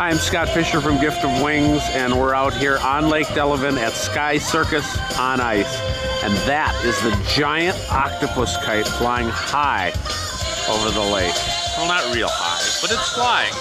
Hi, I'm Scott Fisher from Gift of Wings, and we're out here on Lake Delavan at Sky Circus on ice. And that is the giant octopus kite flying high over the lake. Well, not real high, but it's flying.